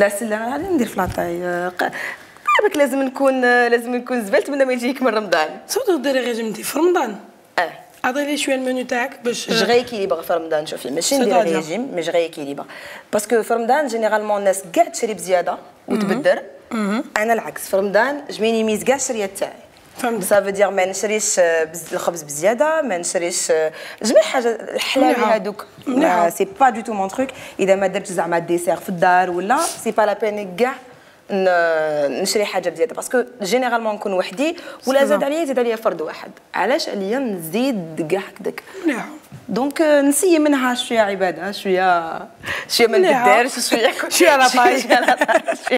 لا سلا غادي ندير في لاطاي. بالك لازم نكون لازم نكون زبلت من ما يجيك من رمضان. صوت ديري ريجيم في رمضان؟ آه. عطي لي شوية المنيو تاعك باش جو غيكيليبر في رمضان. شوفي ماشي ندير ريجيم مش غيكيليبر باسكو في رمضان جينيرالمون الناس كاع تشري بزيادة وتبدر أنا العكس. في رمضان جميني ميز كاع الشريه تاعي. فهمت. سافو دير ما نشريش بز- الخبز بزياده ما نشريش جميع حاجة الحلاوي مليحة. هذوك. سي با دو تو مون تروك اذا ما درتش زعما ديسير في الدار ولا سي با لا بين كاع نشري حاجة بزياده باسكو جينيرالمون نكون وحدي ولا زاد. عليا زاد عليا فرد واحد علاش عليا نزيد كاع هكذاك دونك نسي منها شوية عباده شوية شوية ما. نديرش شوية. شوية لاطاي.